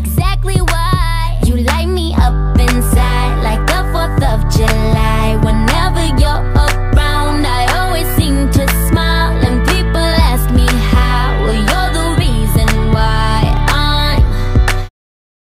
exactly